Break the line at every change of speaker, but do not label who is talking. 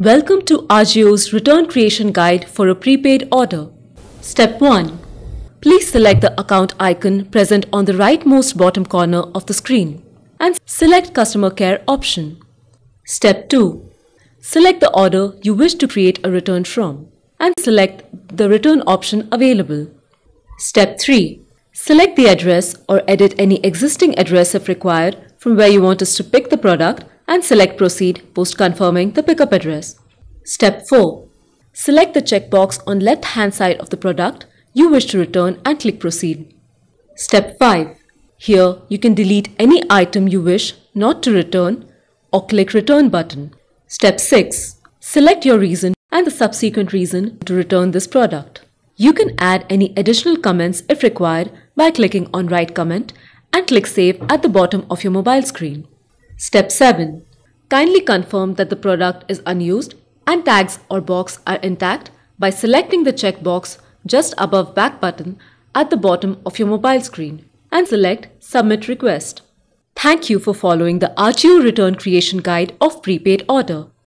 Welcome to AJIO's return creation guide for a prepaid order. Step 1. Please select the account icon present on the rightmost bottom corner of the screen and select customer care option. Step 2. Select the order you wish to create a return from and select the return option available. Step 3. Select the address or edit any existing address if required from where you want us to pick the product and select proceed post confirming the pickup address. Step 4. Select the checkbox on left hand side of the product you wish to return and click proceed. Step 5. Here you can delete any item you wish not to return or click return button. Step 6. Select your reason and the subsequent reason to return this product. You can add any additional comments if required by clicking on write comment and click save at the bottom of your mobile screen. Step 7. Kindly confirm that the product is unused and tags or box are intact by selecting the checkbox just above back button at the bottom of your mobile screen and select submit request. Thank you for following the AJIO return creation guide of prepaid order.